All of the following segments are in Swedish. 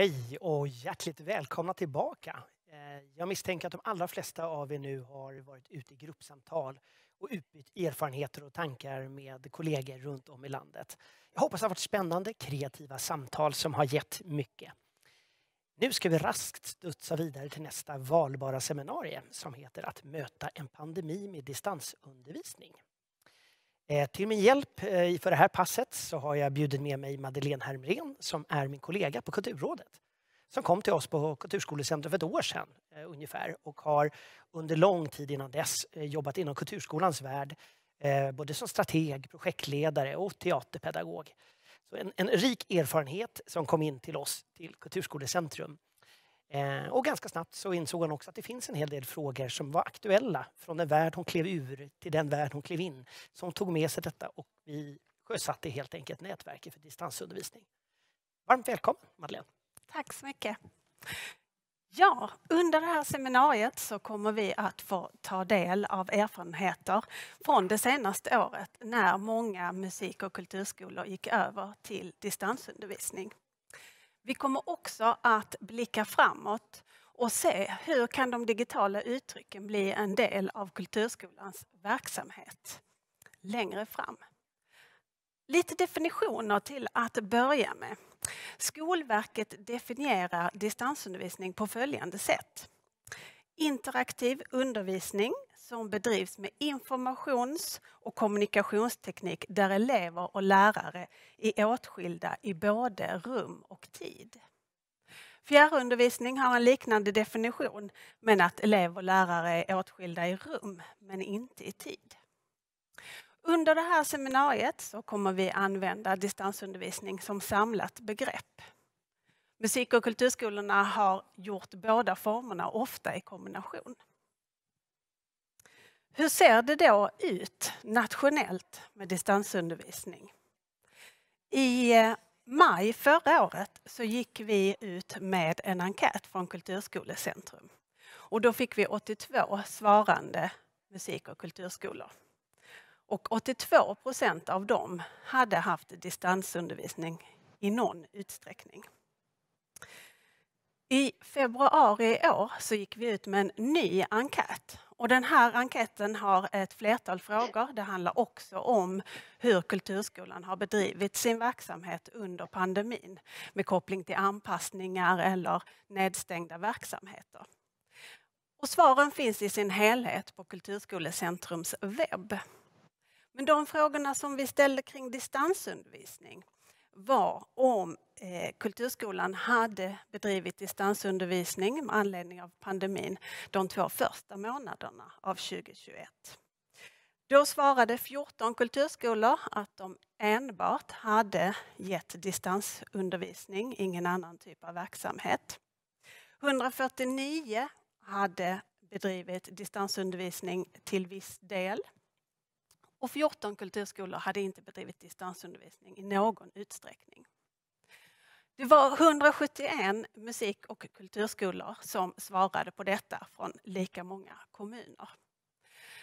Hej och hjärtligt välkomna tillbaka. Eh, jag misstänker att de allra flesta av er nu har varit ute i gruppsamtal och utbytt erfarenheter och tankar med kollegor runt om i landet. Jag hoppas det har varit spännande, kreativa samtal som har gett mycket. Nu ska vi raskt studsa vidare till nästa valbara seminarium som heter Att möta en pandemi med distansundervisning. Eh, till min hjälp eh, för det här passet så har jag bjudit med mig Madeleine Hermren som är min kollega på Kulturrådet. Som kom till oss på Kulturskolecentrum för ett år sedan eh, ungefär och har under lång tid innan dess jobbat inom kulturskolans värld både som strateg, projektledare och teaterpedagog. Så en, en rik erfarenhet som kom in till oss till Kulturskolecentrum Eh, och ganska snabbt så insåg hon också att det finns en hel del frågor som var aktuella från den värld hon klev ur till den värld hon klev in. Så hon tog med sig detta och vi sjösatte helt enkelt nätverket för distansundervisning. Varmt välkommen Madeleine. Tack så mycket. Ja, under det här seminariet så kommer vi att få ta del av erfarenheter från det senaste året när många musik och kulturskolor gick över till distansundervisning. Vi kommer också att blicka framåt och se hur kan de digitala uttrycken bli en del av kulturskolans verksamhet längre fram. Lite definitioner till att börja med. Skolverket definierar distansundervisning på följande sätt. Interaktiv undervisning som bedrivs med informations och kommunikationsteknik där elever och lärare är åtskilda i både rum och tid. Fjärrundervisning har en liknande definition men att elev och lärare är åtskilda i rum men inte i tid. Under det här seminariet så kommer vi använda distansundervisning som samlat begrepp. Musik och kulturskolorna har gjort båda formerna, ofta i kombination. Hur ser det då ut nationellt med distansundervisning? I eh, maj förra året så gick vi ut med en enkät från Kulturskolecentrum. Och då fick vi 82 svarande musik och kulturskolor. Och 82 procent av dem hade haft distansundervisning i någon utsträckning. I februari i år så gick vi ut med en ny enkät och den här enkäten har ett flertal frågor. Det handlar också om hur Kulturskolan har bedrivit sin verksamhet under pandemin med koppling till anpassningar eller nedstängda verksamheter. Och svaren finns i sin helhet på Kulturskolecentrums webb. Men de frågorna som vi ställde kring distansundervisning var om eh, Kulturskolan hade bedrivit distansundervisning med anledning av pandemin de två första månaderna av 2021. Då svarade 14 kulturskolor att de enbart hade gett distansundervisning, ingen annan typ av verksamhet. 149 hade bedrivit distansundervisning till viss del och 14 kulturskolor hade inte bedrivit distansundervisning i någon utsträckning. Det var 171 musik och kulturskolor som svarade på detta från lika många kommuner.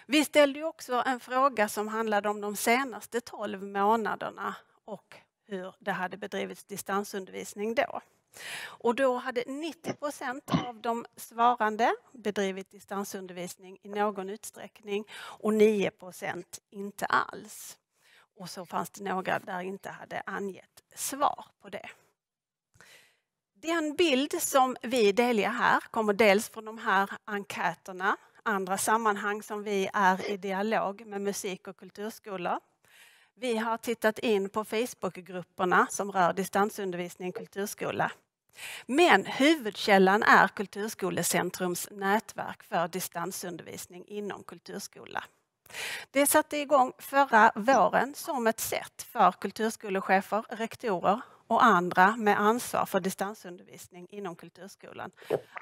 Vi ställde också en fråga som handlade om de senaste 12 månaderna och hur det hade bedrivits distansundervisning då. Och då hade 90 procent av de svarande bedrivit distansundervisning i någon utsträckning och 9 procent inte alls. Och så fanns det några där inte hade angett svar på det. Den bild som vi delger här kommer dels från de här enkäterna, andra sammanhang som vi är i dialog med musik och kulturskolor. Vi har tittat in på Facebookgrupperna som rör distansundervisning i kulturskola men huvudkällan är Kulturskolecentrums nätverk för distansundervisning inom kulturskola. Det satte igång förra våren som ett sätt för kulturskolechefer, rektorer och andra med ansvar för distansundervisning inom kulturskolan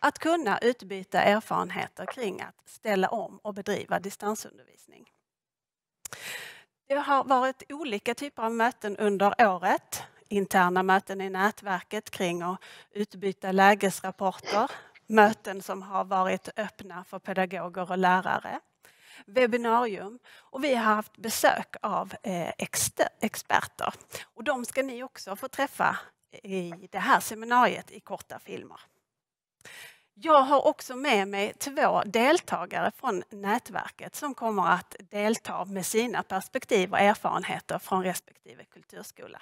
att kunna utbyta erfarenheter kring att ställa om och bedriva distansundervisning. Det har varit olika typer av möten under året interna möten i nätverket kring att utbyta lägesrapporter, möten som har varit öppna för pedagoger och lärare, webbinarium och vi har haft besök av eh, experter. Och de ska ni också få träffa i det här seminariet i korta filmer. Jag har också med mig två deltagare från nätverket som kommer att delta med sina perspektiv och erfarenheter från respektive kulturskola.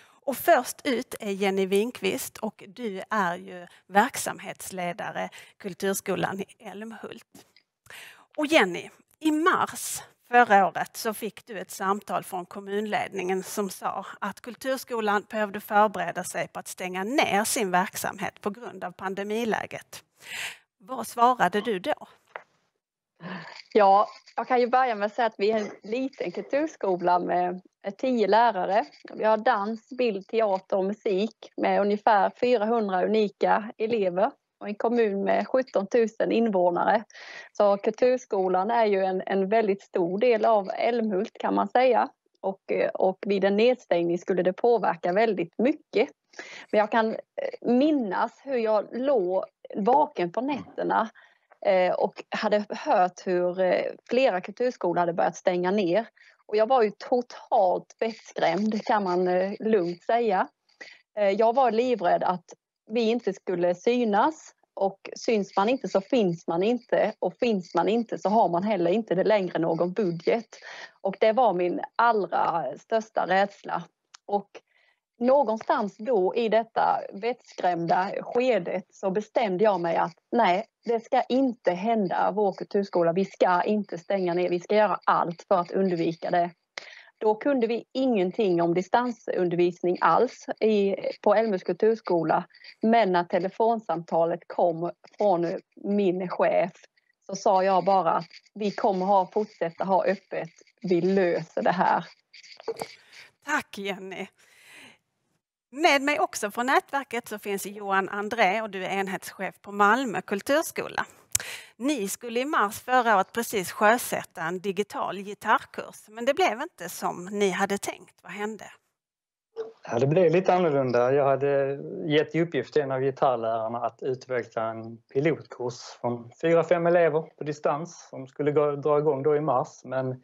Och först ut är Jenny Winkvist och du är ju verksamhetsledare Kulturskolan i Älmhult. Och Jenny, i mars förra året så fick du ett samtal från kommunledningen som sa att Kulturskolan behövde förbereda sig på att stänga ner sin verksamhet på grund av pandemiläget. Vad svarade du då? Ja, jag kan ju börja med att säga att vi är en liten kulturskola med tio lärare. Vi har dans, bild, teater och musik med ungefär 400 unika elever och en kommun med 17 000 invånare. Så kulturskolan är ju en, en väldigt stor del av Älmhult kan man säga. Och, eh, och vid en nedstängning skulle det påverka väldigt mycket. Men jag kan eh, minnas hur jag låg vaken på nätterna eh, och hade hört hur flera kulturskolor hade börjat stänga ner. Och jag var ju totalt vettskrämd kan man lugnt säga. Jag var livrädd att vi inte skulle synas och syns man inte så finns man inte och finns man inte så har man heller inte det längre någon budget. Och det var min allra största rädsla. Och någonstans då i detta vettskrämda skedet så bestämde jag mig att nej, det ska inte hända vår kulturskola. Vi ska inte stänga ner. Vi ska göra allt för att undvika det. Då kunde vi ingenting om distansundervisning alls i, på Älmhults kulturskola. Men när telefonsamtalet kom från min chef så sa jag bara att vi kommer ha, fortsätta ha öppet. Vi löser det här. Tack Jenny. Med mig också från nätverket så finns Johan André och du är enhetschef på Malmö kulturskola. Ni skulle i mars förra året precis sjösätta en digital gitarrkurs men det blev inte som ni hade tänkt. Vad hände? Ja, det blev lite annorlunda. Jag hade gett i uppgift till en av gitarrlärarna att utveckla en pilotkurs från fyra, fem elever på distans som skulle dra igång då i mars. Men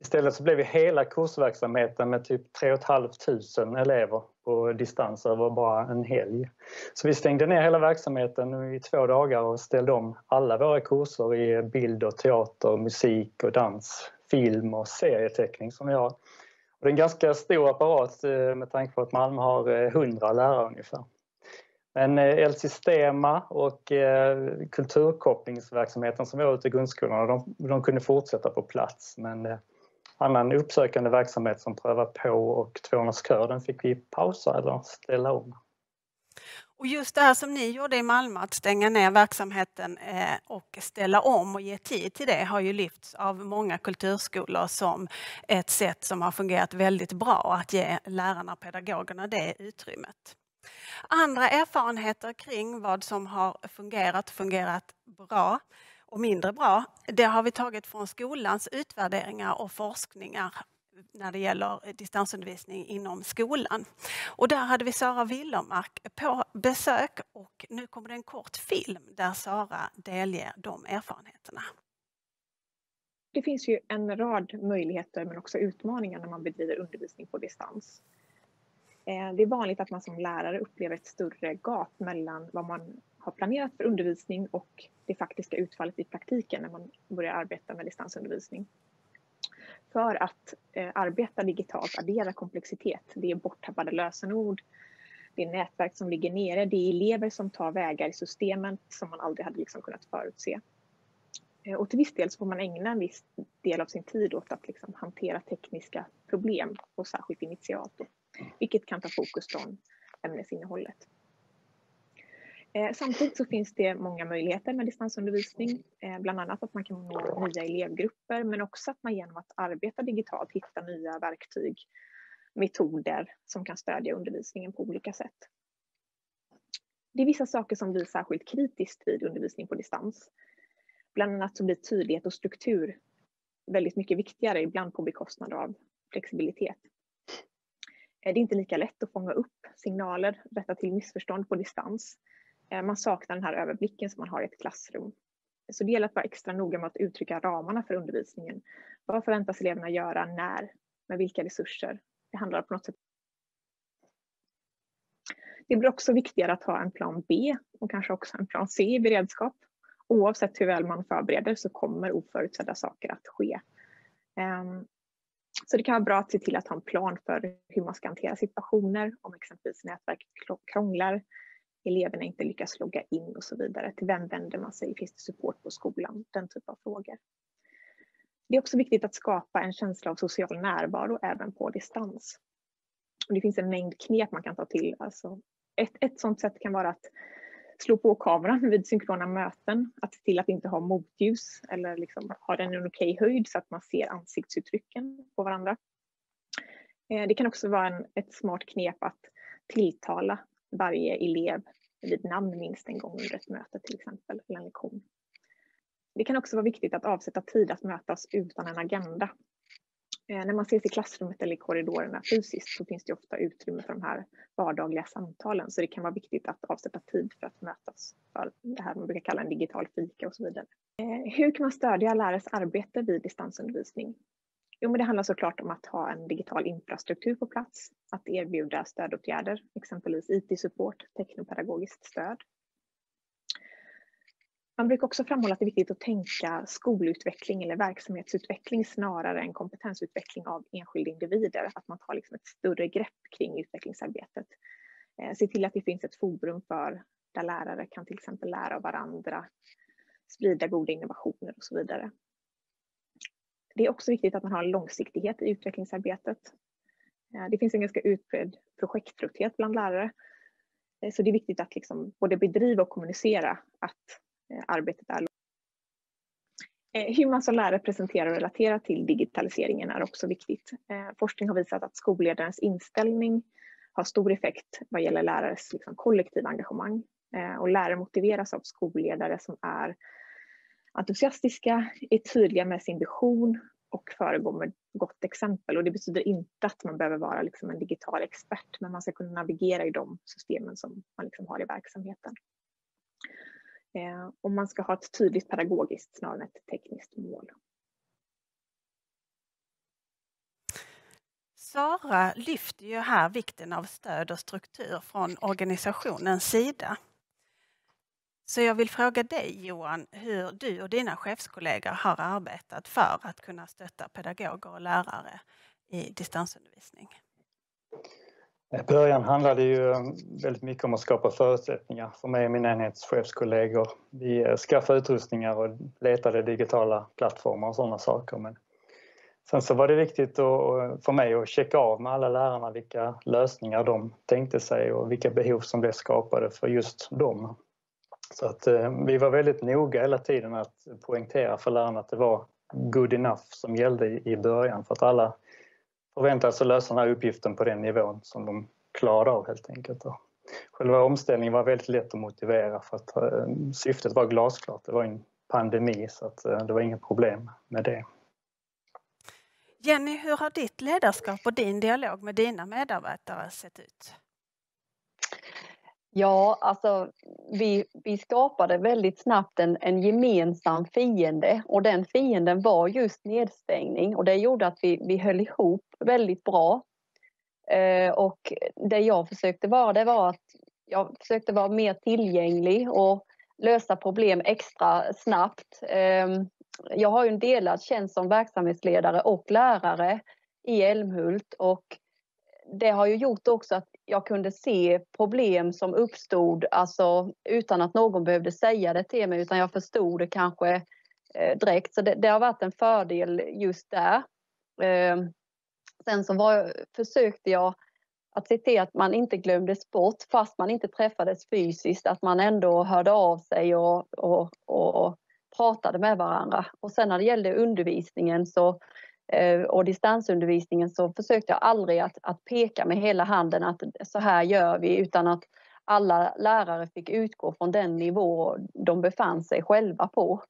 istället så blev hela kursverksamheten med typ 3 500 elever på distans över bara en helg. Så vi stängde ner hela verksamheten i två dagar och ställde om alla våra kurser i bild och teater, musik och dans, film och serieteckning som vi har. Och det är en ganska stor apparat eh, med tanke på att Malmö har eh, 100 lärare ungefär. Men eh, El Sistema och kulturkopplingsverksamheten som vi har ute i grundskolan, de, de kunde fortsätta på plats men annan uppsökande verksamhet som Pröva på och Tvåornas kör, den fick vi pausa eller ställa om. Och just det här som ni gjorde i Malmö, att stänga ner verksamheten eh, och ställa om och ge tid till det har ju lyfts av många kulturskolor som ett sätt som har fungerat väldigt bra att ge lärarna och pedagogerna det utrymmet. Andra erfarenheter kring vad som har fungerat fungerat bra och mindre bra, det har vi tagit från skolans utvärderingar och forskningar när det gäller distansundervisning inom skolan. Och där hade vi Sara Willermark på besök och nu kommer det en kort film där Sara delger de erfarenheterna. Det finns ju en rad möjligheter men också utmaningar när man bedriver undervisning på distans. Eh, det är vanligt att man som lärare upplever ett större gap mellan vad man har planerat för undervisning och det faktiska utfallet i praktiken när man börjar arbeta med distansundervisning. För att eh, arbeta digitalt addera komplexitet. Det är borttappade lösenord, det är nätverk som ligger nere, det är elever som tar vägar i systemen som man aldrig hade liksom kunnat förutse. Eh, och till viss del så får man ägna en viss del av sin tid åt att liksom hantera tekniska problem och särskilt initialt. Då, vilket kan ta fokus från ämnesinnehållet. Eh, samtidigt så finns det många möjligheter med distansundervisning, eh, bland annat att man kan nå nya elevgrupper men också att man genom att arbeta digitalt hittar nya verktyg, metoder som kan stödja undervisningen på olika sätt. Det är vissa saker som blir särskilt kritiskt vid undervisning på distans. Bland annat så blir tydlighet och struktur väldigt mycket viktigare, ibland på bekostnad av flexibilitet. Eh, det är inte lika lätt att fånga upp signaler, rätta till missförstånd på distans Eh, man saknar den här överblicken som man har i ett klassrum. Så det gäller att vara extra noga med att uttrycka ramarna för undervisningen. Vad förväntas eleverna göra, när, med vilka resurser? Det handlar på något sätt Det blir också viktigare att ha en plan B och kanske också en plan C i beredskap. Oavsett hur väl man förbereder så kommer oförutsedda saker att ske. Ehm, så det kan vara bra att se till att ha en plan för hur man ska hantera situationer om exempelvis nätverket krånglar, eleverna inte lyckas logga in och så vidare. Till vem vänder man sig? Finns det support på skolan? Den typen av frågor. Det är också viktigt att skapa en känsla av social närvaro även på distans. Det finns en mängd knep man kan ta till. Alltså ett, ett sådant sätt kan vara att slå på kameran vid synkrona möten, att se till att inte ha motljus eller liksom ha den i en okej höjd så att man ser ansiktsuttrycken på varandra. Eh, det kan också vara en, ett smart knep att tilltala varje elev vid namn minst en gång under ett möte till exempel, eller en lektion. Det kan också vara viktigt att avsätta tid att mötas utan en agenda. Eh, när man ses i klassrummet eller i korridorerna fysiskt så finns det ofta utrymme för de här vardagliga samtalen så det kan vara viktigt att avsätta tid för att mötas för det här man brukar kalla en digital fika och så vidare. Eh, hur kan man stödja lärares arbete vid distansundervisning? Jo, men det handlar såklart om att ha en digital infrastruktur på plats, att erbjuda stödåtgärder, exempelvis IT-support, teknopedagogiskt stöd. Man brukar också framhålla att det är viktigt att tänka skolutveckling eller verksamhetsutveckling snarare än kompetensutveckling av enskilda individer. Att man tar liksom ett större grepp kring utvecklingsarbetet. Eh, se till att det finns ett forum för där lärare kan till exempel lära av varandra, sprida goda innovationer och så vidare. Det är också viktigt att man har en långsiktighet i utvecklingsarbetet. Eh, det finns en ganska utbredd projekttrötthet bland lärare. Eh, så det är viktigt att liksom både bedriva och kommunicera att eh, arbetet är hur man som lärare presenterar och relaterar till digitaliseringen är också viktigt. Forskning har visat att skolledarens inställning har stor effekt vad gäller lärares liksom kollektiva engagemang. Och lärare motiveras av skolledare som är entusiastiska, är tydliga med sin vision och föregår med gott exempel. Och det betyder inte att man behöver vara liksom en digital expert, men man ska kunna navigera i de systemen som man liksom har i verksamheten. Eh, och man ska ha ett tydligt pedagogiskt snarare än ett tekniskt mål. Sara lyfter ju här vikten av stöd och struktur från organisationens sida. Så jag vill fråga dig Johan, hur du och dina chefskollegor har arbetat för att kunna stötta pedagoger och lärare i distansundervisning? I början handlade det ju eh, väldigt mycket om att skapa förutsättningar för mig och mina enhetschefskollegor. Vi eh, skaffade utrustningar och letade digitala plattformar och sådana saker. Men sen så var det viktigt för mig att checka av med alla lärarna vilka lösningar de tänkte sig och vilka behov som blev skapade för just dem. Så att eh, vi var väldigt noga hela tiden att poängtera för lärarna att det var good enough som gällde i början för att alla förväntades att lösa den här uppgiften på den nivån som de klarade av helt enkelt. Själva omställningen var väldigt lätt att motivera för att eh, syftet var glasklart. Det var en pandemi så att eh, det var inga problem med det. Jenny, hur har ditt ledarskap och din dialog med dina medarbetare sett ut? Ja, alltså vi, vi skapade väldigt snabbt en, en gemensam fiende och den fienden var just nedstängning och det gjorde att vi, vi höll ihop väldigt bra. Eh, och det jag försökte vara, det var att jag försökte vara mer tillgänglig och lösa problem extra snabbt. Eh, jag har ju en delad tjänst som verksamhetsledare och lärare i Älmhult och det har ju gjort också att jag kunde se problem som uppstod alltså, utan att någon behövde säga det till mig utan jag förstod det kanske eh, direkt. Så det, det, har varit en fördel just där. Eh, sen så var, försökte jag att se till att man inte glömdes bort fast man inte träffades fysiskt, att man ändå hörde av sig och, och, och pratade med varandra. Och sen när det gällde undervisningen så Eh, och distansundervisningen så försökte jag aldrig att, att peka med hela handen att så här gör vi utan att alla lärare fick utgå från den nivå de befann sig själva på.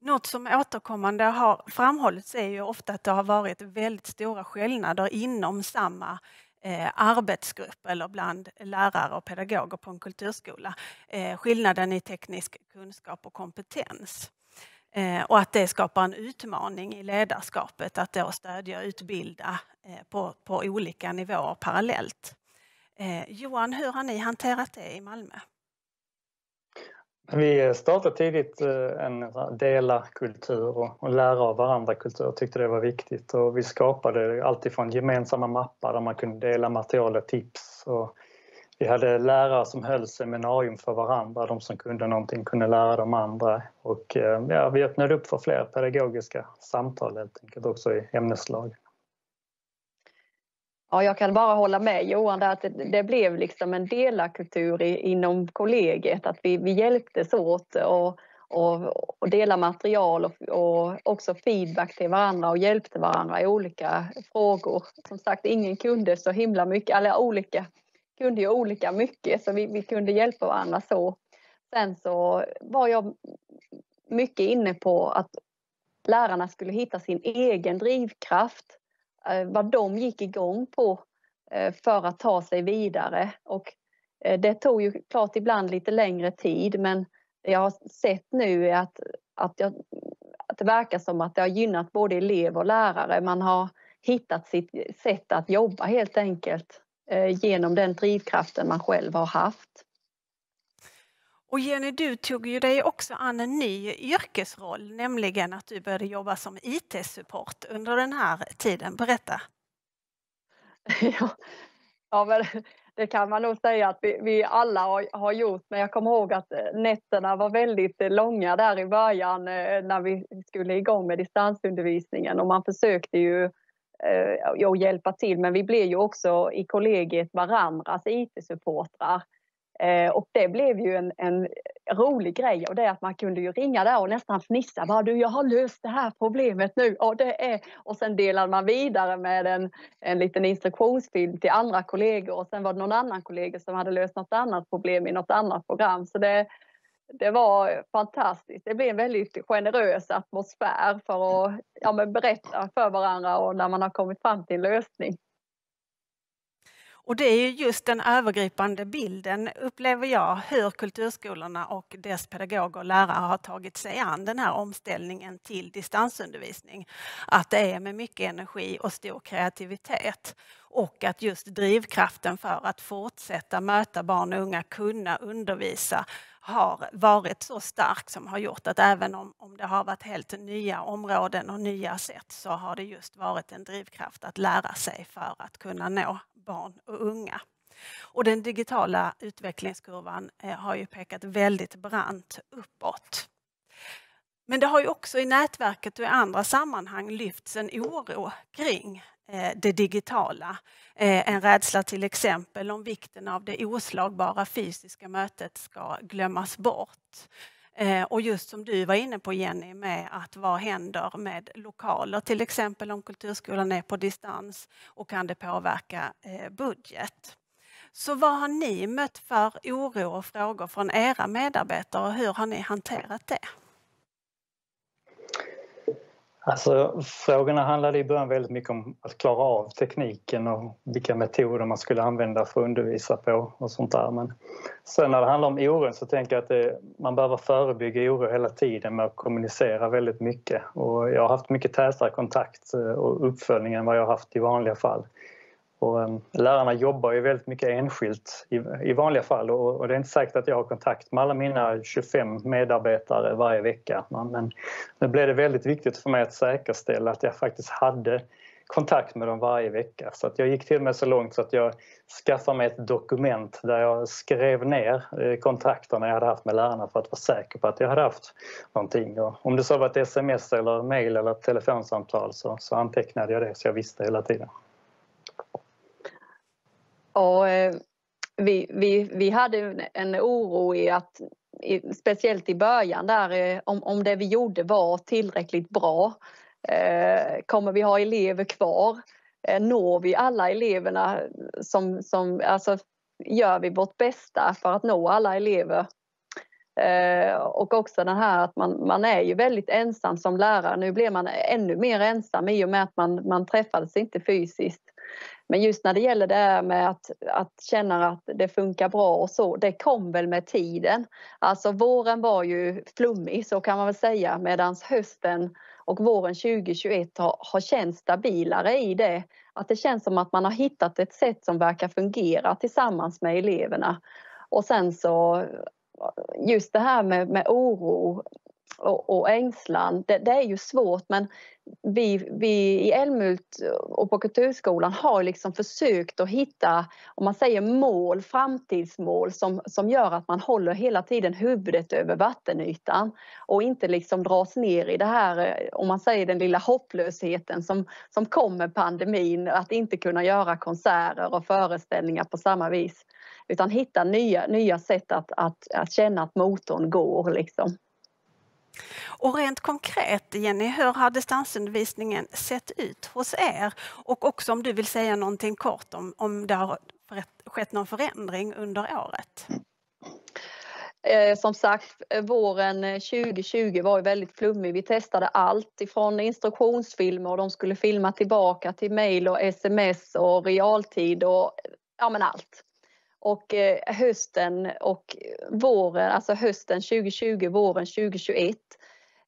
Något som återkommande har framhållits är ju ofta att det har varit väldigt stora skillnader inom samma eh, arbetsgrupp eller bland lärare och pedagoger på en kulturskola. Eh, skillnaden i teknisk kunskap och kompetens. Eh, och att det skapar en utmaning i ledarskapet att då stödja och utbilda eh, på, på olika nivåer parallellt. Eh, Johan, hur har ni hanterat det i Malmö? Vi startade tidigt en dela kultur och lära av varandra kultur, tyckte det var viktigt och vi skapade alltifrån gemensamma mappar där man kunde dela material och tips. Och vi hade lärare som höll seminarium för varandra, de som kunde någonting kunde lära de andra och eh, ja, vi öppnade upp för fler pedagogiska samtal helt enkelt också i ämneslag. Ja, jag kan bara hålla med Johan där att det, det blev liksom en delakultur i, inom kollegiet, att vi, vi hjälptes åt och, och, och dela material och, och också feedback till varandra och hjälpte varandra i olika frågor. Som sagt, ingen kunde så himla mycket, eller olika, kunde ju olika mycket så vi, vi kunde hjälpa varandra så. Sen så var jag mycket inne på att lärarna skulle hitta sin egen drivkraft eh, vad de gick igång på eh, för att ta sig vidare. Och eh, det tog ju klart ibland lite längre tid men det jag har sett nu är att, att, jag, att det verkar som att det har gynnat både elev och lärare. Man har hittat sitt sätt att jobba helt enkelt genom den drivkraften man själv har haft. Och Jenny, du tog ju dig också an en ny yrkesroll, nämligen att du började jobba som IT-support under den här tiden. Berätta! Ja, ja men det kan man nog säga att vi, vi alla har, har, gjort, men jag kommer ihåg att eh, nätterna var väldigt långa där i början eh, när vi skulle igång med distansundervisningen och man försökte ju Eh, och hjälpa till, men vi blev ju också i kollegiet varandras IT-supportrar. Eh, och det blev ju en, en, rolig grej och det är att man kunde ju ringa där och nästan fnissa. Bara, du, jag har löst det här problemet nu. Och, det är, och sen delade man vidare med en, en liten instruktionsfilm till andra kollegor och sen var det någon annan kollega som hade löst något annat problem i något annat program. Så det, det var fantastiskt. Det blev en väldigt generös atmosfär för att ja, berätta för varandra och när man har kommit fram till en lösning. Och det är just den övergripande bilden, upplever jag, hur kulturskolorna och dess pedagoger och lärare har tagit sig an den här omställningen till distansundervisning. Att det är med mycket energi och stor kreativitet och att just drivkraften för att fortsätta möta barn och unga, kunna undervisa har varit så stark som har gjort att även om, om det har varit helt nya områden och nya sätt så har det just varit en drivkraft att lära sig för att kunna nå barn och unga. Och den digitala utvecklingskurvan eh, har ju pekat väldigt brant uppåt. Men det har ju också i nätverket och i andra sammanhang lyfts en oro kring Eh, det digitala. Eh, en rädsla till exempel om vikten av det oslagbara fysiska mötet ska glömmas bort. Eh, och just som du var inne på Jenny med att vad händer med lokaler till exempel om kulturskolan är på distans och kan det påverka budget. Så vad har ni mött för oro och frågor från era medarbetare och hur har ni hanterat det? Alltså, frågorna handlade i början väldigt mycket om att klara av tekniken och vilka metoder man skulle använda för att undervisa på och sånt där. Men sen när det handlar om oron så tänker jag att det, man behöver förebygga oro hela tiden med att kommunicera väldigt mycket. Och jag har haft mycket tätare kontakt eh, och uppföljning än vad jag har haft i vanliga fall. Och, um, lärarna jobbar ju väldigt mycket enskilt i, i vanliga fall och, och, det är inte säkert att jag har kontakt med alla mina 25 medarbetare varje vecka. Men nu blev det väldigt viktigt för mig att säkerställa att jag faktiskt hade kontakt med dem varje vecka. Så att jag gick till och med så långt så att jag skaffade mig ett dokument där jag skrev ner eh, kontakterna jag hade haft med lärarna för att vara säker på att jag hade haft någonting. Och om det så var ett sms eller mail eller ett telefonsamtal så, så antecknade jag det så jag visste hela tiden. Och eh, vi, vi, vi hade en oro i att speciellt i början där eh, om, om det vi gjorde var tillräckligt bra. Eh, kommer vi ha elever kvar? Eh, når vi alla eleverna som, som alltså gör vi vårt bästa för att nå alla elever? och också den här att man, man är ju väldigt ensam som lärare. Nu blir man ännu mer ensam i och med att man, man träffades inte fysiskt. Men just när det gäller det här med att, att känna att det funkar bra och så, det kom väl med tiden. Alltså våren var ju flummig så kan man väl säga medan hösten och våren 2021 har, har känts stabilare i det. Att det känns som att man har hittat ett sätt som verkar fungera tillsammans med eleverna. Och sen så just det här med, med oro och, och ängslan, det, det, är ju svårt men vi, vi i Älmhult och på Kulturskolan har liksom försökt att hitta, om man säger mål, framtidsmål som, som gör att man håller hela tiden huvudet över vattenytan och inte liksom dras ner i det här, eh, om man säger den lilla hopplösheten som, som kommer pandemin, att inte kunna göra konserter och föreställningar på samma vis. Utan hitta nya, nya sätt att, att, att känna att motorn går liksom. Och rent konkret, Jenny, hur har distansundervisningen sett ut hos er? Och också om du vill säga någonting kort om, om det har skett någon förändring under året? Eh, som sagt, våren eh, 2020 var väldigt flummig. Vi testade allt ifrån instruktionsfilmer och de skulle filma tillbaka till mejl, och sms och realtid och ja men allt. Och eh, hösten och våren, alltså hösten 2020, våren 2021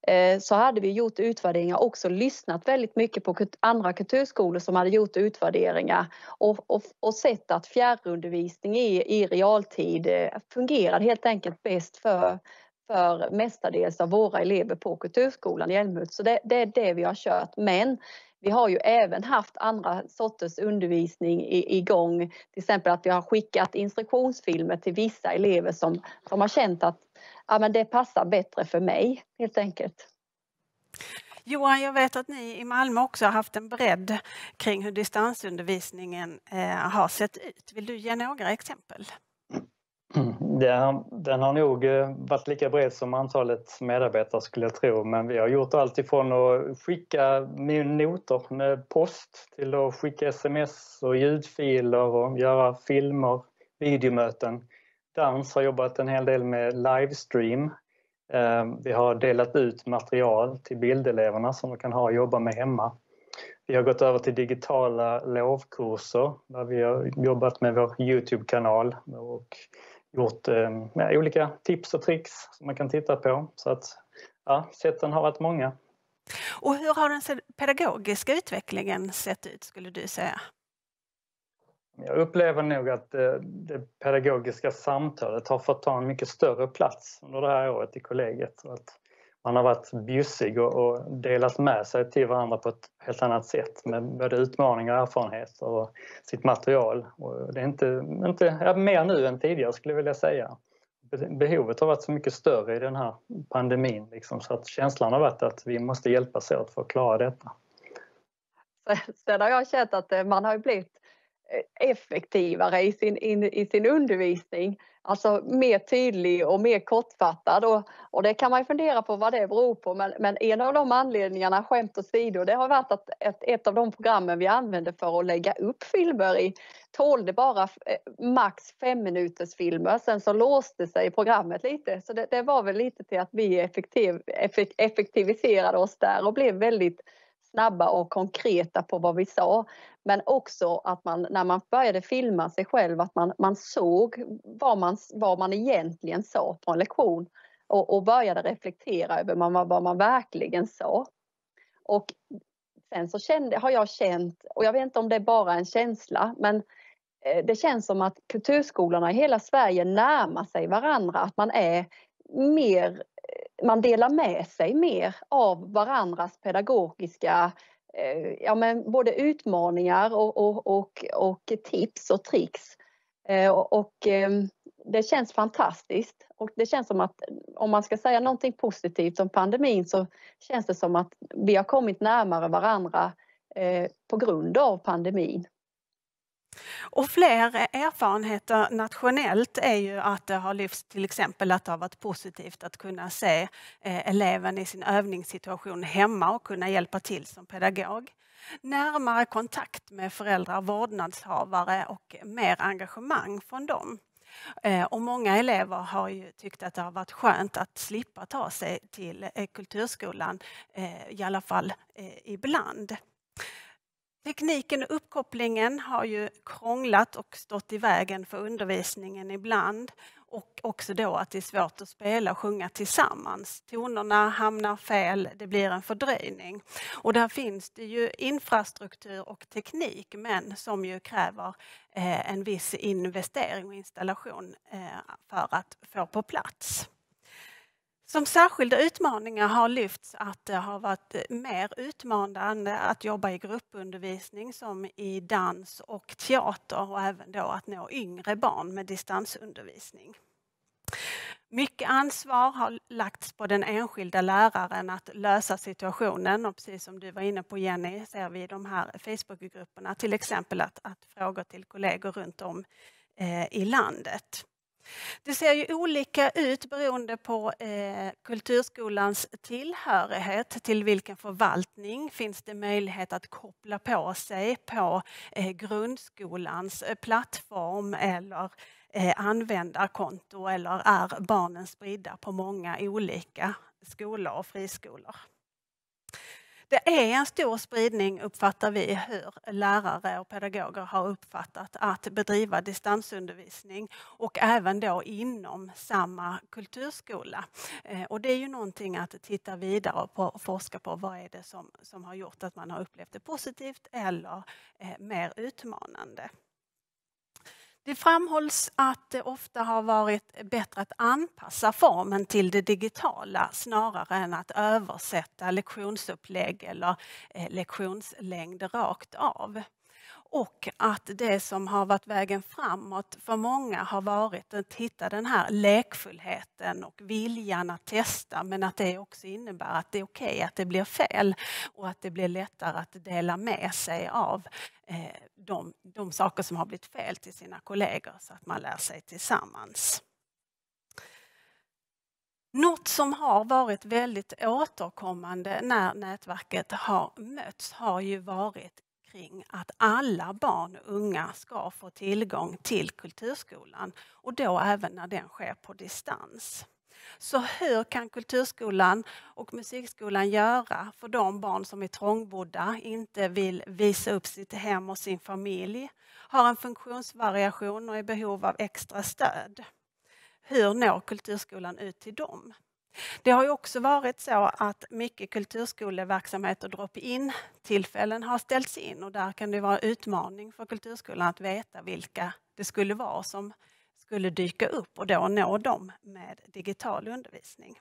eh, så hade vi gjort utvärderingar och också lyssnat väldigt mycket på andra kulturskolor som hade gjort utvärderingar och, och, och sett att fjärrundervisning i, i realtid eh, fungerar helt enkelt bäst för, för mestadels av våra elever på Kulturskolan i Älmhult. Så det, det, är det vi har kört. Men vi har ju även haft andra sorters undervisning igång. Till exempel att vi har skickat instruktionsfilmer till vissa elever som, som har känt att ja, men det passar bättre för mig helt enkelt. Johan, jag vet att ni i Malmö också har haft en bredd kring hur distansundervisningen eh, har sett ut. Vill du ge några exempel? Mm. Den, den har nog eh, varit lika bred som antalet medarbetare skulle jag tro men vi har gjort allt ifrån att skicka noter med post till att skicka sms och ljudfiler och göra filmer, videomöten. Dans har jobbat en hel del med livestream. Eh, vi har delat ut material till bildeleverna som de kan ha och jobba med hemma. Vi har gått över till digitala lovkurser där vi har jobbat med vår Youtube-kanal och gjort eh, olika tips och tricks som man kan titta på. Så att ja, sätten har varit många. Och hur har den pedagogiska utvecklingen sett ut skulle du säga? Jag upplever nog att det, eh, det pedagogiska samtalet har fått ta en mycket större plats under det här året i kollegiet. Att man har varit bjussig och, och delat med sig till varandra på ett helt annat sätt med både utmaningar och erfarenheter och sitt material. Och det är inte, inte ja, mer nu än tidigare skulle jag vilja säga. Behovet har varit så mycket större i den här pandemin liksom, så att känslan har varit att vi måste hjälpas åt för att klara detta. Sen har jag känt att eh, man har blivit eh, effektivare i sin, in, i sin undervisning Alltså mer tydlig och mer kortfattad. Och, och det kan man ju fundera på vad det beror på. Men, men en av de anledningarna, skämt åsido, det har varit att ett, ett av de programmen vi använder för att lägga upp filmer i tålde bara eh, max fem minuters filmer. Sen så låste sig programmet lite. Så det, det var väl lite till att vi effektiv, effektiviserade oss där och blev väldigt snabba och konkreta på vad vi sa. Men också att man när man började filma sig själv att man, man såg vad man, vad man egentligen sa på en lektion och, och började reflektera över vad man, vad man verkligen sa. Och sen så kände, har jag känt, och jag vet inte om det är bara en känsla, men eh, det känns som att kulturskolorna i hela Sverige närmar sig varandra, att man är mer man delar med sig mer av varandras pedagogiska eh, ja, men både utmaningar och, och, och, och tips och tricks. Eh, och, eh, det känns fantastiskt och det känns som att eh, om man ska säga någonting positivt om pandemin så känns det som att vi har kommit närmare varandra eh, på grund av pandemin. Och fler erfarenheter nationellt är ju att det har lyfts till exempel att det har varit positivt att kunna se eh, eleven i sin övningssituation hemma och kunna hjälpa till som pedagog. Närmare kontakt med föräldrar, vårdnadshavare och mer engagemang från dem. Eh, och många elever har ju tyckt att det har varit skönt att slippa ta sig till eh, kulturskolan, i alla fall ibland. Tekniken och uppkopplingen har ju krånglat och stått i vägen för undervisningen ibland. Och också då att det är svårt att spela och sjunga tillsammans. Tonerna hamnar fel, det blir en fördröjning. Och där finns det ju infrastruktur och teknik men som ju kräver eh, en viss investering och installation eh, för att få på plats. Som särskilda utmaningar har lyfts att det har varit eh, mer utmanande att jobba i gruppundervisning som i dans och teater och även då att nå yngre barn med distansundervisning. Mycket ansvar har lagts på den enskilda läraren att lösa situationen och precis som du var inne på Jenny ser vi i de här Facebookgrupperna till exempel att, att frågor till kollegor runt om eh, i landet. Det ser ju olika ut beroende på eh, kulturskolans tillhörighet till vilken förvaltning finns det möjlighet att koppla på sig på eh, grundskolans eh, plattform eller eh, användarkonto eller är barnen spridda på många olika skolor och friskolor. Det är en stor spridning uppfattar vi hur lärare och pedagoger har uppfattat att bedriva distansundervisning och även då inom samma kulturskola. Eh, och det är ju någonting att titta vidare på och forska på vad är det som, som har gjort att man har upplevt det positivt eller eh, mer utmanande. Det framhålls att det ofta har varit bättre att anpassa formen till det digitala snarare än att översätta lektionsupplägg eller eh, lektionslängd rakt av. Och att det som har varit vägen framåt för många har varit att hitta den här lekfullheten och viljan att testa men att det också innebär att det är okej okay att det blir fel och att det blir lättare att dela med sig av eh, de, de saker som har blivit fel till sina kollegor så att man lär sig tillsammans. Något som har varit väldigt återkommande när nätverket har mötts har ju varit kring att alla barn och unga ska få tillgång till kulturskolan och då även när den sker på distans. Så hur kan kulturskolan och musikskolan göra för de barn som är trångbodda, inte vill visa upp sitt hem och sin familj, har en funktionsvariation och är i behov av extra stöd? Hur når kulturskolan ut till dem? Det har ju också varit så att mycket kulturskoleverksamhet och drop-in tillfällen har ställts in och där kan det vara utmaning för kulturskolan att veta vilka det skulle vara som skulle dyka upp och då nå dem med digital undervisning.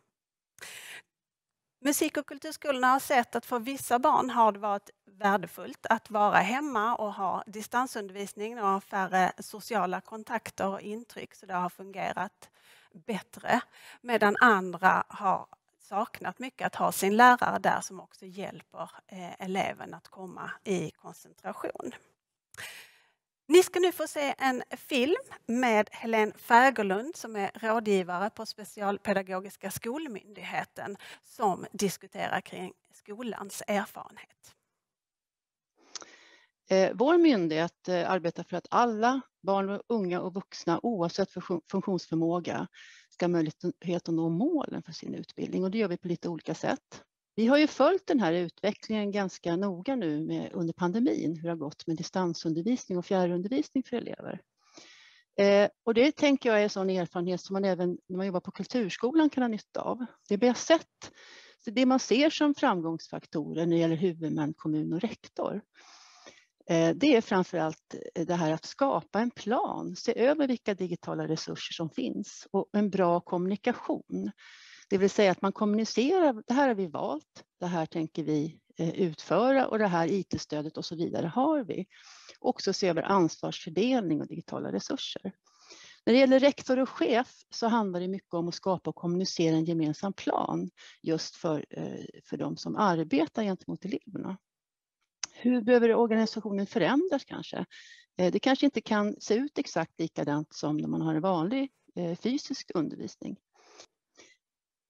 Musik och kulturskolorna har sett att för vissa barn har det varit värdefullt att vara hemma och ha distansundervisning och ha färre sociala kontakter och intryck så det har fungerat bättre. Medan andra har saknat mycket att ha sin lärare där som också hjälper eh, eleven att komma i koncentration. Ni ska nu få se en film med Helene Fägerlund som är rådgivare på Specialpedagogiska skolmyndigheten som diskuterar kring skolans erfarenhet. Eh, vår myndighet eh, arbetar för att alla barn, unga och vuxna oavsett funktionsförmåga ska ha möjlighet att nå målen för sin utbildning och det gör vi på lite olika sätt. Vi har ju följt den här utvecklingen ganska noga nu med, under pandemin, hur det har gått med distansundervisning och fjärrundervisning för elever. Eh, och det tänker jag är en sån erfarenhet som man även när man jobbar på kulturskolan kan ha nytta av. Det vi har sett, det man ser som framgångsfaktorer när det gäller huvudmän, kommun och rektor, Eh, det är framför allt eh, det här att skapa en plan, se över vilka digitala resurser som finns och en bra kommunikation. Det vill säga att man kommunicerar, det här har vi valt, det här tänker vi eh, utföra och det här IT-stödet och så vidare har vi. Också se över ansvarsfördelning och digitala resurser. När det gäller rektor och chef så handlar det mycket om att skapa och kommunicera en gemensam plan just för, för de som arbetar gentemot eleverna hur behöver organisationen förändras kanske? Eh, det kanske inte kan se ut exakt likadant som när man har en vanlig eh, fysisk undervisning.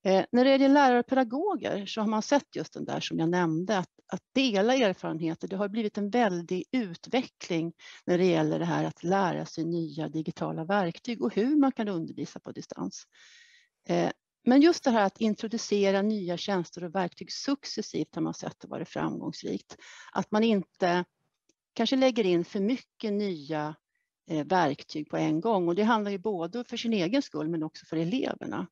Eh, när det gäller lärare och pedagoger så har man sett just den där som jag nämnde, att, att dela erfarenheter. Det har blivit en väldig utveckling när det gäller det här att lära sig nya digitala verktyg och hur man kan undervisa på distans. Men just det här att introducera nya tjänster och verktyg successivt har man sett det varit framgångsrikt. Att man inte kanske lägger in för mycket nya eh, verktyg på en gång och det handlar ju både för sin egen skull men också för eleverna.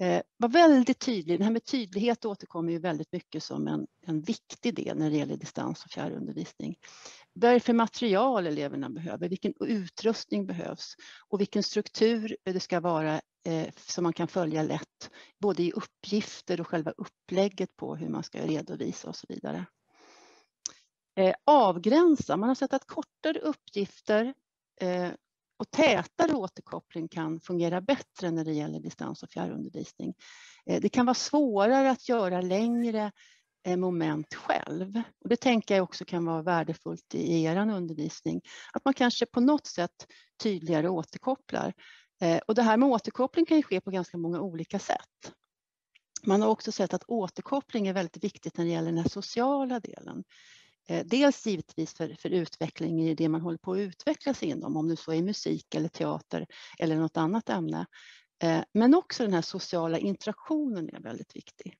Eh, var väldigt tydlig. Det här med tydlighet återkommer ju väldigt mycket som en, en viktig del när det gäller distans och fjärrundervisning. Vad är det för material eleverna behöver? Vilken utrustning behövs? Och vilken struktur det ska vara eh, som man kan följa lätt, både i uppgifter och själva upplägget på hur man ska redovisa och så vidare. Eh, avgränsa, man har sett att kortare uppgifter eh, och tätare återkoppling kan fungera bättre när det gäller distans och fjärrundervisning. Eh, det kan vara svårare att göra längre eh, moment själv. Och det tänker jag också kan vara värdefullt i er undervisning. Att man kanske på något sätt tydligare återkopplar. Eh, och det här med återkoppling kan ju ske på ganska många olika sätt. Man har också sett att återkoppling är väldigt viktigt när det gäller den här sociala delen. Eh, dels givetvis för, för utveckling i det man håller på att utvecklas inom, om det så är musik eller teater eller något annat ämne. Eh, men också den här sociala interaktionen är väldigt viktig.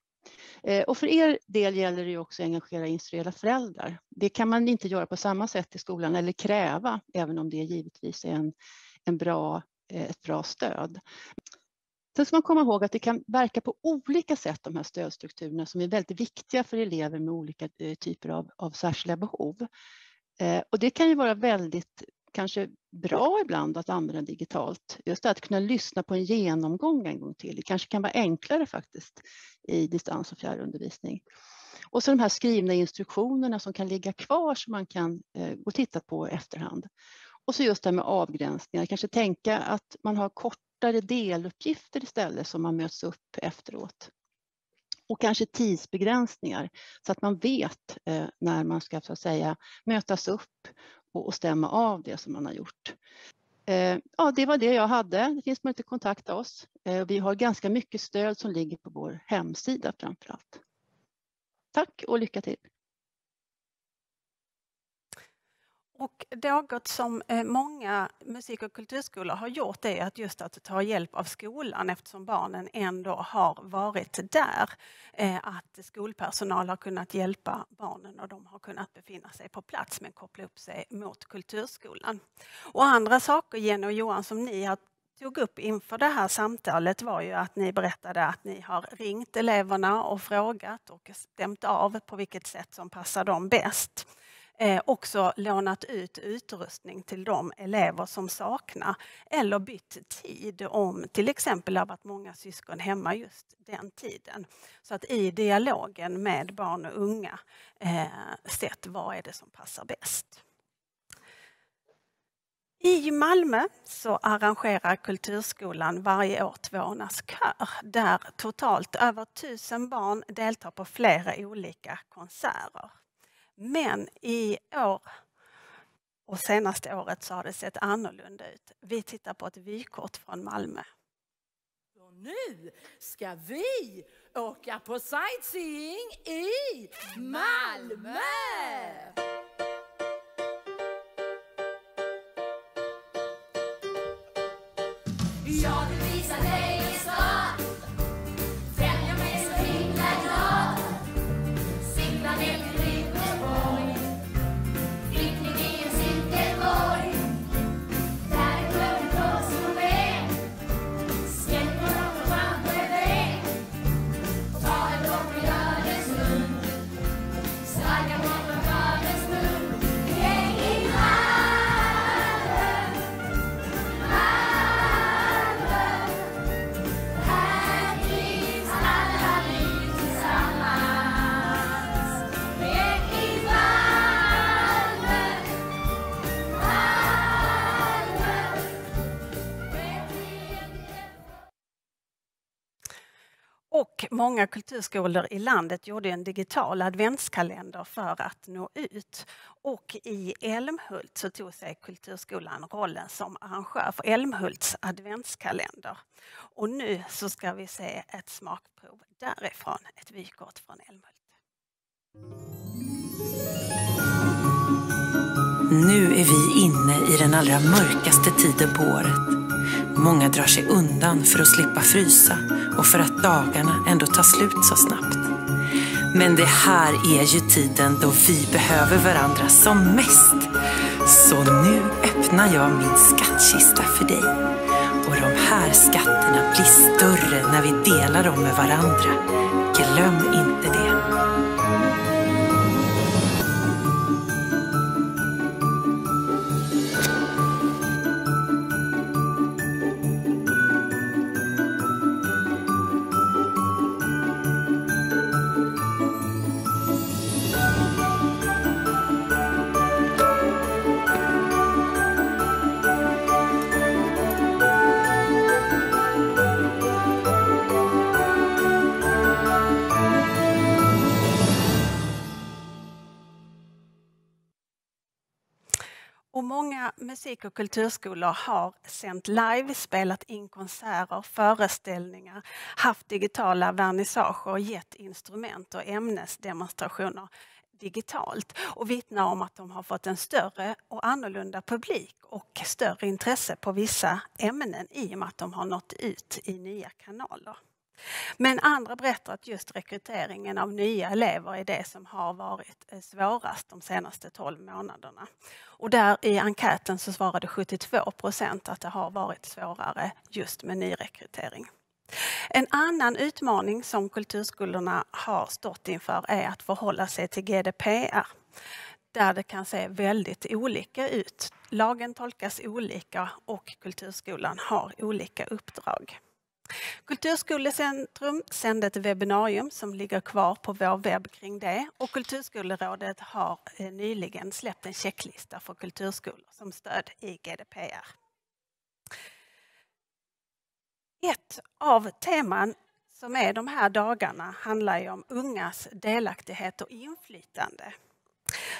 Eh, och för er del gäller det också att engagera instruera föräldrar. Det kan man inte göra på samma sätt i skolan eller kräva, även om det givetvis är en, en bra, ett bra stöd. Sen ska man komma ihåg att det kan verka på olika sätt, de här stödstrukturerna som är väldigt viktiga för elever med olika eh, typer av, av särskilda behov. Eh, och det kan ju vara väldigt kanske bra ibland att använda digitalt. Just det att kunna lyssna på en genomgång en gång till. Det kanske kan vara enklare faktiskt i distans och fjärrundervisning. Och så de här skrivna instruktionerna som kan ligga kvar som man kan eh, gå och titta på i efterhand. Och så just det här med avgränsningar, kanske tänka att man har kort kortare deluppgifter istället som man möts upp efteråt. Och kanske tidsbegränsningar så att man vet eh, när man ska så att säga, mötas upp och, och stämma av det som man har gjort. Eh, ja, det var det jag hade. Det finns möjlighet att kontakta oss. Eh, vi har ganska mycket stöd som ligger på vår hemsida framför allt. Tack och lycka till! Och något som eh, många musik och kulturskolor har gjort är att just att ta hjälp av skolan eftersom barnen ändå har varit där. Eh, att skolpersonal har kunnat hjälpa barnen och de har kunnat befinna sig på plats men koppla upp sig mot kulturskolan. Och andra saker, Jenny och Johan, som ni har tog upp inför det här samtalet var ju att ni berättade att ni har ringt eleverna och frågat och stämt av på vilket sätt som passar dem bäst eh, också lånat ut utrustning till de elever som saknar eller bytt tid om till exempel har varit många syskon hemma just den tiden. Så att i dialogen med barn och unga eh, sett vad är det som passar bäst. I Malmö så arrangerar Kulturskolan varje år Tvåornas kör där totalt över tusen barn deltar på flera olika konserter. Men i år och senaste året så har det sett annorlunda ut. Vi tittar på ett vykort från Malmö. Och nu ska vi åka på sightseeing i Malmö! Jag många kulturskolor i landet gjorde en digital adventskalender för att nå ut. Och i Älmhult så tog sig Kulturskolan rollen som arrangör för Älmhults adventskalender. Och nu så ska vi se ett smakprov därifrån, ett vykort från Älmhult. Nu är vi inne i den allra mörkaste tiden på året. Många drar sig undan för att slippa frysa och för att dagarna ändå tar slut så snabbt. Men det här är ju tiden då vi behöver varandra som mest. Så nu öppnar jag min skattkista för dig. Och de här skatterna blir större när vi delar dem med varandra. Glöm inte det. Musik och kulturskolor har sänt live, spelat in konserter, föreställningar, haft digitala vernissager och gett instrument och ämnesdemonstrationer digitalt och vittnar om att de har fått en större och annorlunda publik och större intresse på vissa ämnen i och med att de har nått ut i nya kanaler. Men andra berättar att just rekryteringen av nya elever är det som har varit eh, svårast de senaste 12 månaderna. Och där i enkäten så svarade 72 procent att det har varit svårare just med nyrekrytering. En annan utmaning som kulturskolorna har stått inför är att förhålla sig till GDPR där det kan se väldigt olika ut. Lagen tolkas olika och kulturskolan har olika uppdrag. Kulturskolecentrum sände ett webbinarium som ligger kvar på vår webb kring det och Kulturskolerådet har eh, nyligen släppt en checklista för kulturskolor som stöd i GDPR. Ett av teman som är de här dagarna handlar ju om ungas delaktighet och inflytande.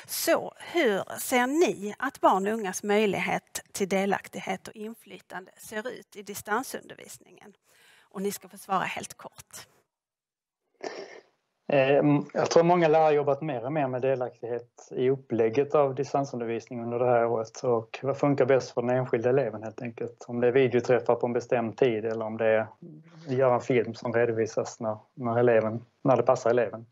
Så hur ser ni att barn och ungas möjlighet till delaktighet och inflytande ser ut i distansundervisningen? Och ni ska få svara helt kort. Eh, jag tror många lärare har jobbat mer och mer med delaktighet i upplägget av distansundervisning under det här året och vad funkar bäst för den enskilda eleven helt enkelt. Om det är videoträffar på en bestämd tid eller om det är göra en film som redovisas när, när, eleven, när det passar eleven.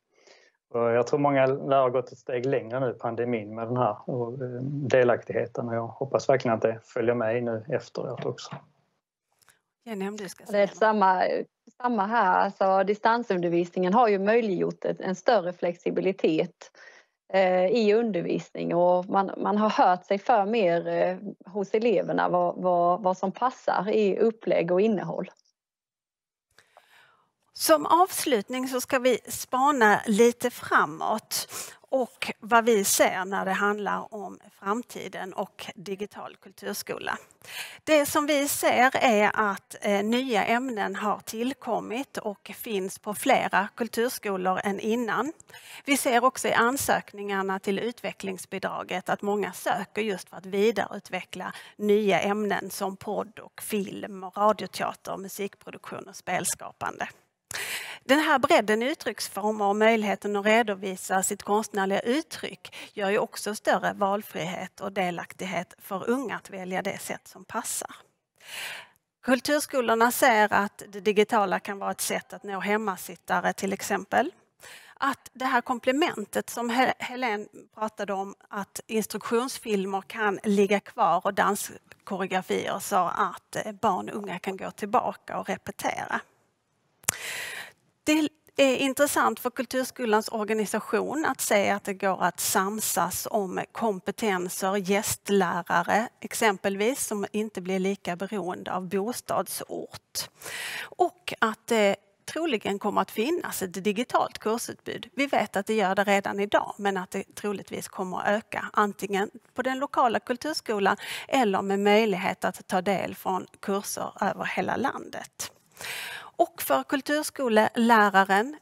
Och jag tror många lärare har gått ett steg längre nu i pandemin med den här och, eh, delaktigheten och jag hoppas verkligen att det följer med nu efteråt också. Jenny, om du ska Det är säga något. samma, samma här. Alltså, distansundervisningen har ju möjliggjort ett, en större flexibilitet eh, i undervisning och man, man har hört sig för mer eh, hos eleverna vad, vad, vad som passar i upplägg och innehåll. Som avslutning så ska vi spana lite framåt och vad vi ser när det handlar om framtiden och digital kulturskola. Det som vi ser är att eh, nya ämnen har tillkommit och finns på flera kulturskolor än innan. Vi ser också i ansökningarna till utvecklingsbidraget att många söker just för att vidareutveckla nya ämnen som podd och film och radioteater, musikproduktion och spelskapande. Den här bredden i uttrycksformer och möjligheten att redovisa sitt konstnärliga uttryck gör ju också större valfrihet och delaktighet för unga att välja det sätt som passar. Kulturskolorna ser att det digitala kan vara ett sätt att nå hemmasittare till exempel. Att det här komplementet som Hel- Helene pratade om, att instruktionsfilmer kan ligga kvar och danskoreografier så att eh, barn och unga kan gå tillbaka och repetera. Det är intressant för Kulturskolans organisation att se att det går att samsas om kompetenser, gästlärare exempelvis, som inte blir lika beroende av bostadsort. Och att det troligen kommer att finnas ett digitalt kursutbud. Vi vet att det gör det redan idag, men att det troligtvis kommer att öka antingen på den lokala kulturskolan eller med möjlighet att ta del från kurser över hela landet. Och för kulturskoleläraren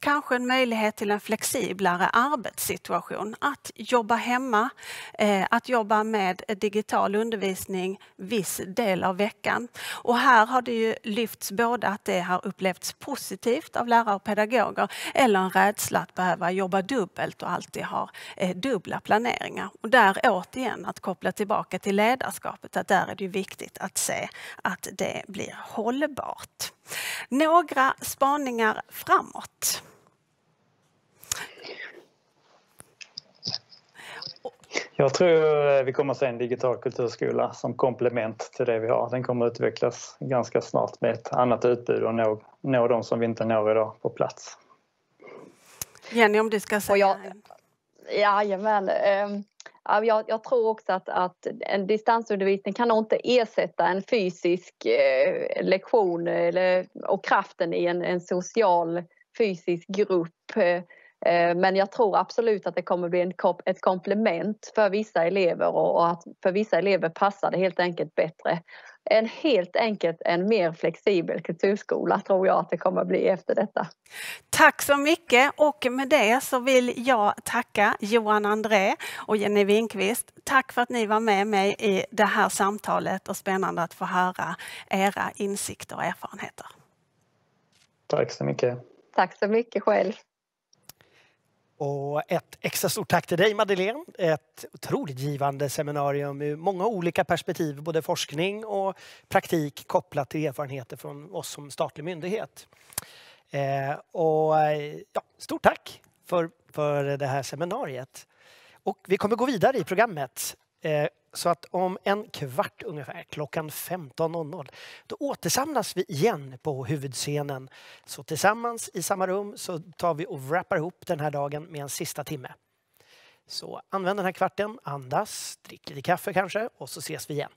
kanske en möjlighet till en flexiblare arbetssituation. Att jobba hemma, eh, att jobba med digital undervisning viss del av veckan. Och här har det ju lyfts både att det har upplevts positivt av lärare och pedagoger eller en rädsla att behöva jobba dubbelt och alltid ha eh, dubbla planeringar. Och där återigen att koppla tillbaka till ledarskapet att där är det viktigt att se att det blir hållbart. Några spaningar framåt. Jag tror eh, vi kommer att se en digital kulturskola som komplement till det vi har. Den kommer att utvecklas ganska snart med ett annat utbud och nå, nå de som vi inte når idag på plats. Jenny, om du ska säga? Och jajamän. Ehm, jag, jag tror också att, att en distansundervisning kan nog inte ersätta en fysisk eh, lektion eller, och kraften i en, en social fysisk grupp. Eh. Eh, Men jag tror absolut att det kommer bli en, ett komplement för vissa elever och, att för vissa elever passar det helt enkelt bättre. En helt enkelt en mer flexibel kulturskola tror jag att det kommer bli efter detta. Tack så mycket och med det så vill jag tacka Johan André och Jenny Winqvist. Tack för att ni var med mig i det här samtalet och spännande att få höra era insikter och erfarenheter. Tack så mycket. Tack så mycket själv. Och ett extra stort tack till dig Madeleine. Ett otroligt givande seminarium ur många olika perspektiv, både forskning och praktik kopplat till erfarenheter från oss som statlig myndighet. Eh, och ja, stort tack för, för det här seminariet. Och vi kommer gå vidare i programmet. Eh, så att om en kvart ungefär, klockan 15.00, då återsamlas vi igen på huvudscenen. Så tillsammans i samma rum så tar vi och wrappar ihop den här dagen med en sista timme. Så använd den här kvarten, andas, drick lite kaffe kanske och så ses vi igen.